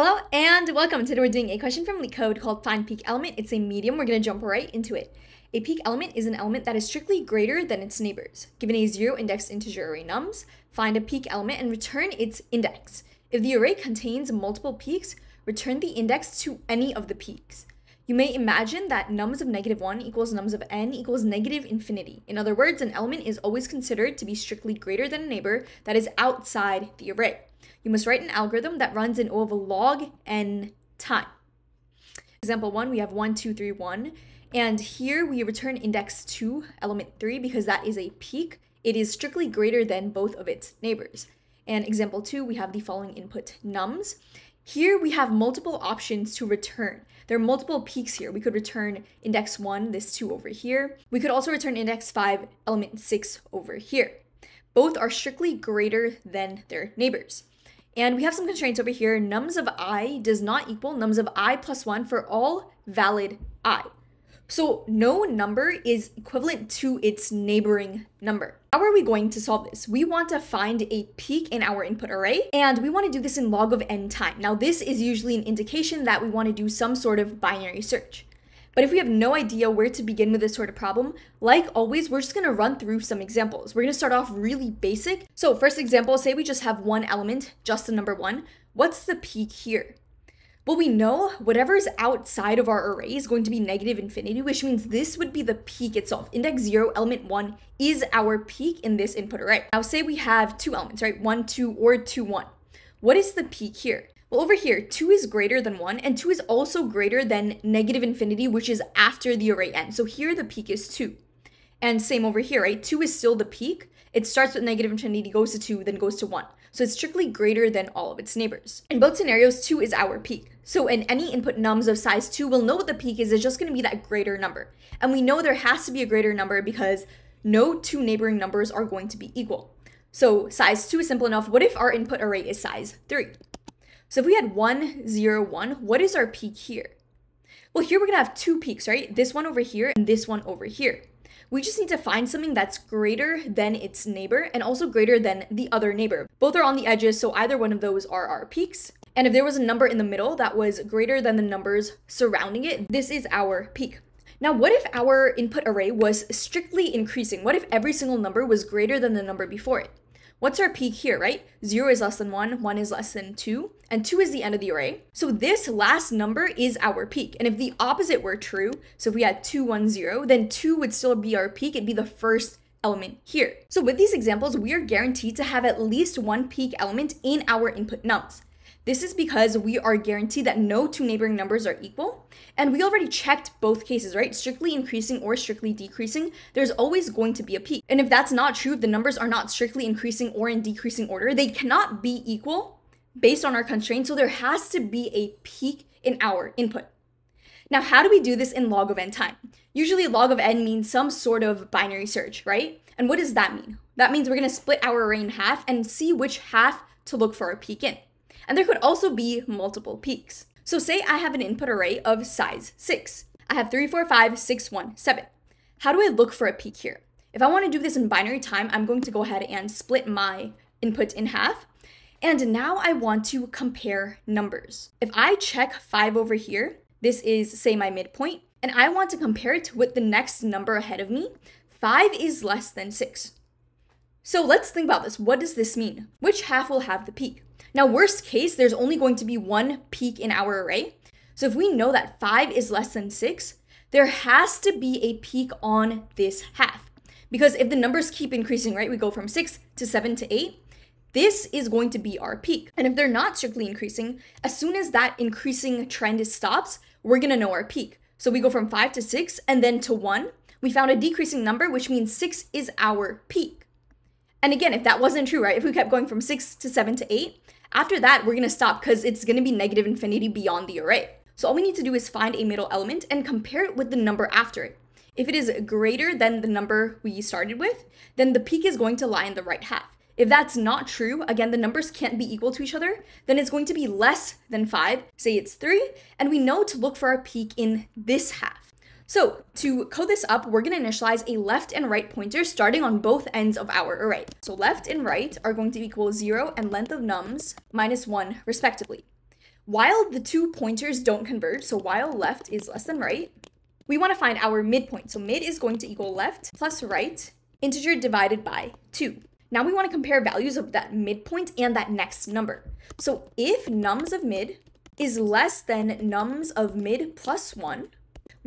Hello and welcome. Today we're doing a question from LeetCode called find peak element. It's a medium. We're going to jump right into it. A peak element is an element that is strictly greater than its neighbors. Given a zero indexed integer array nums, find a peak element and return its index. If the array contains multiple peaks, return the index to any of the peaks. You may imagine that nums of negative 1 equals nums of n equals negative infinity. In other words, an element is always considered to be strictly greater than a neighbor that is outside the array you must write an algorithm that runs in O of log n time. Example one, we have one, two, three, one. And here we return index 2, element 3, because that is a peak. It is strictly greater than both of its neighbors. And example 2, we have the following input nums. Here we have multiple options to return. There are multiple peaks here. We could return index 1, this 2 over here. We could also return index 5, element 6 over here. Both are strictly greater than their neighbors. And we have some constraints over here. Nums of i does not equal nums of i plus 1 for all valid i. So no number is equivalent to its neighboring number. How are we going to solve this? We want to find a peak in our input array, and we want to do this in log of n time. Now this is usually an indication that we want to do some sort of binary search. But if we have no idea where to begin with this sort of problem, like always, we're just gonna run through some examples. We're gonna start off really basic. So first example, say we just have one element, just the number one. What's the peak here? Well, we know whatever is outside of our array is going to be negative infinity, which means this would be the peak itself. Index zero, element one is our peak in this input array. Now say we have two elements, right? One, two, or two, one. What is the peak here? Well, over here, 2 is greater than 1, and 2 is also greater than negative infinity, which is after the array end. So here the peak is 2. And same over here, right? 2 is still the peak. It starts with negative infinity, goes to 2, then goes to 1. So it's strictly greater than all of its neighbors. In both scenarios, 2 is our peak. So in any input nums of size 2, we'll know what the peak is. It's just going to be that greater number. And we know there has to be a greater number because no two neighboring numbers are going to be equal. So size 2 is simple enough. What if our input array is size 3? So if we had 1, 0, 1, what is our peak here? Well, here we're to have two peaks, right? This one over here and this one over here. We just need to find something that's greater than its neighbor and also greater than the other neighbor. Both are on the edges, so either one of those are our peaks. And if there was a number in the middle that was greater than the numbers surrounding it, this is our peak. Now, what if our input array was strictly increasing? What if every single number was greater than the number before it? What's our peak here, right? 0 is less than 1, 1 is less than 2, and 2 is the end of the array. So this last number is our peak. And if the opposite were true, so if we had 2, 1, 0, then 2 would still be our peak. It'd be the first element here. So with these examples, we are guaranteed to have at least one peak element in our input nums. This is because we are guaranteed that no two neighboring numbers are equal. And we already checked both cases, right? Strictly increasing or strictly decreasing, there's always going to be a peak. And if that's not true, if the numbers are not strictly increasing or in decreasing order, they cannot be equal based on our constraint. So there has to be a peak in our input. Now, how do we do this in log of n time? Usually log of n means some sort of binary search, right? And what does that mean? That means we're gonna split our array in half and see which half to look for a peak in. And there could also be multiple peaks. So say I have an input array of size 6. I have 3, 4, 5, 6, 1, 7. How do I look for a peak here? If I want to do this in binary time, I'm going to go ahead and split my input in half. And now I want to compare numbers. If I check 5 over here, this is, say, my midpoint, and I want to compare it with the next number ahead of me, 5 is less than 6. So let's think about this. What does this mean? Which half will have the peak? Now, worst case, there's only going to be one peak in our array. So if we know that 5 is less than 6, there has to be a peak on this half. Because if the numbers keep increasing, right, we go from 6 to 7 to 8, this is going to be our peak. And if they're not strictly increasing, as soon as that increasing trend stops, we're gonna know our peak. So we go from 5 to 6 and then to 1. We found a decreasing number, which means 6 is our peak. And again, if that wasn't true, right, if we kept going from 6 to 7 to 8, after that, we're gonna stop because it's gonna be negative infinity beyond the array. So all we need to do is find a middle element and compare it with the number after it. If it is greater than the number we started with, then the peak is going to lie in the right half. If that's not true, again, the numbers can't be equal to each other, then it's going to be less than 5, say it's 3, and we know to look for our peak in this half. So to code this up, we're gonna initialize a left and right pointer starting on both ends of our array. So left and right are going to equal zero and length of nums minus one respectively. while the two pointers don't converge, so while left is less than right, we want to find our midpoint. So mid is going to equal left plus right, integer divided by 2. Now we want to compare values of that midpoint and that next number. So if nums of mid is less than nums of mid plus 1,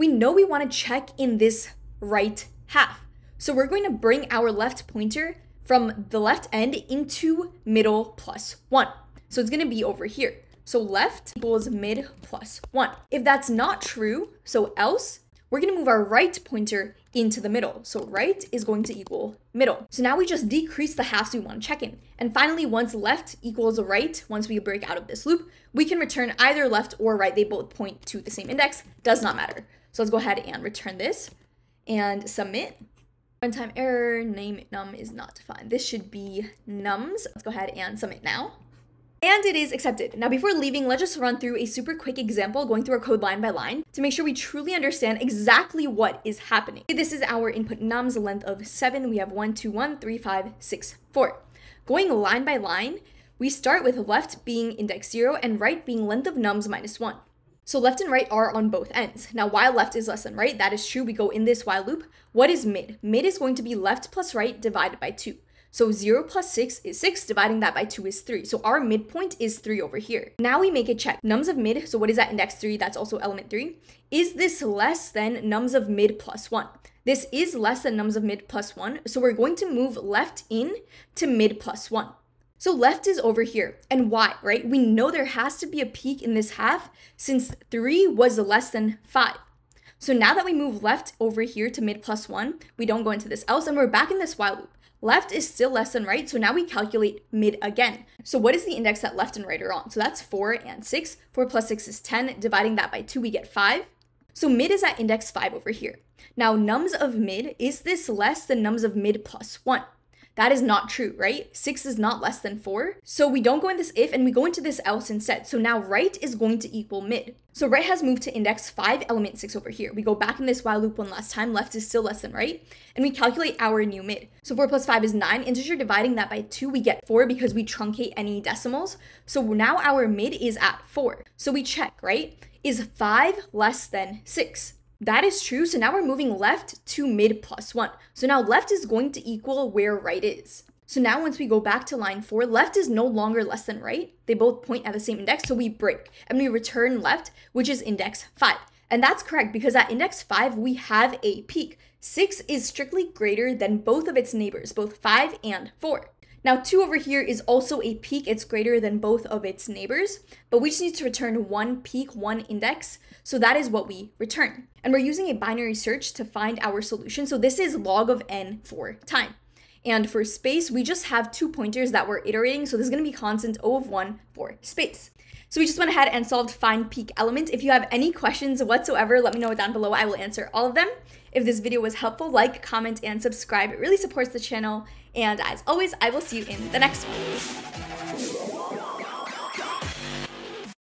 we know we want to check in this right half. So we're going to bring our left pointer from the left end into middle plus 1. So it's going to be over here. So left equals mid plus 1. If that's not true, so else, we're going to move our right pointer into the middle. So right is going to equal middle. So now we just decrease the halves we want to check in. And finally, once left equals right, once we break out of this loop, we can return either left or right. They both point to the same index, does not matter. So let's go ahead and return this and submit. Runtime error, name num is not defined. This should be nums. Let's go ahead and submit now. And it is accepted. Now before leaving, let's just run through a super quick example going through our code line by line to make sure we truly understand exactly what is happening. This is our input nums, length of 7. We have 1, 2, 1, 3, 5, 6, 4. Going line by line, we start with left being index 0 and right being length of nums minus 1. So left and right are on both ends. Now while left is less than right, that is true, we go in this while loop. What is mid? Mid is going to be left plus right divided by 2. So 0 plus 6 is 6, dividing that by 2 is 3. So our midpoint is 3 over here. Now we make a check. Nums of mid, so what is that index 3? That's also element 3. Is this less than nums of mid plus 1? This is less than nums of mid plus 1, so we're going to move left in to mid plus 1. So left is over here. And why, right? We know there has to be a peak in this half since 3 was less than 5. So now that we move left over here to mid plus 1, we don't go into this else, and we're back in this while loop. Left is still less than right, so now we calculate mid again. So what is the index that left and right are on? So that's 4 and 6. 4 plus 6 is 10. Dividing that by 2, we get 5. So mid is at index 5 over here. Now nums of mid, is this less than nums of mid plus 1? That is not true, right? 6 is not less than 4. So we don't go in this if and we go into this else instead. So now right is going to equal mid. So right has moved to index 5 element 6 over here. We go back in this while loop one last time. Left is still less than right. And we calculate our new mid. So 4 plus 5 is 9. Integer dividing that by 2, we get 4 because we truncate any decimals. So now our mid is at 4. So we check, right? Is 5 less than 6? That is true. So now we're moving left to mid plus 1. So now left is going to equal where right is. So now once we go back to line 4, left is no longer less than right. They both point at the same index, so we break. And we return left, which is index 5. And that's correct because at index 5, we have a peak. 6 is strictly greater than both of its neighbors, both 5 and 4. Now 2 over here is also a peak, it's greater than both of its neighbors, but we just need to return one peak, one index, so that is what we return. And we're using a binary search to find our solution, so this is log of n for time. And for space, we just have two pointers that we're iterating, so this is gonna be constant O of 1 for space. So we just went ahead and solved find peak element. If you have any questions whatsoever, let me know down below. I will answer all of them. If this video was helpful, like, comment, and subscribe. It really supports the channel. And as always, I will see you in the next one.